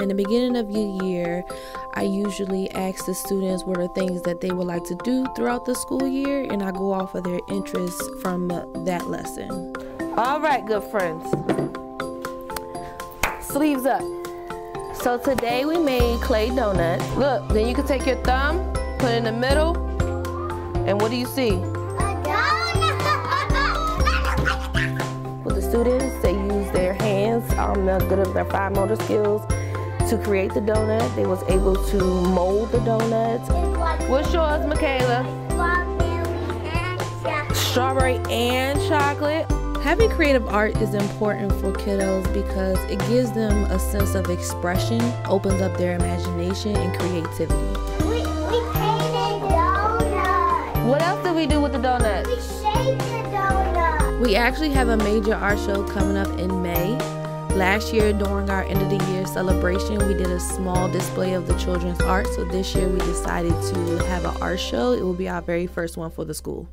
In the beginning of the year, I usually ask the students what are things that they would like to do throughout the school year, and I go off of their interests from that lesson. All right, good friends. Sleeves up. So today we made clay donuts. Look, then you can take your thumb, put it in the middle, and what do you see? A donut with the students, they use their hands, um, the good of their fine motor skills to create the donut. They was able to mold the donuts. What's yours, Michaela? Strawberry and chocolate. Having creative art is important for kiddos because it gives them a sense of expression, opens up their imagination and creativity. We, we painted donuts. What else did we do with the donuts? We shaped the donut. We actually have a major art show coming up in May. Last year, during our end of the year celebration, we did a small display of the children's art. So this year, we decided to have an art show. It will be our very first one for the school.